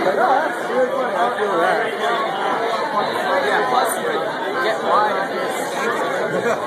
Oh, that's really funny. I feel that. Yeah, plus you get wide.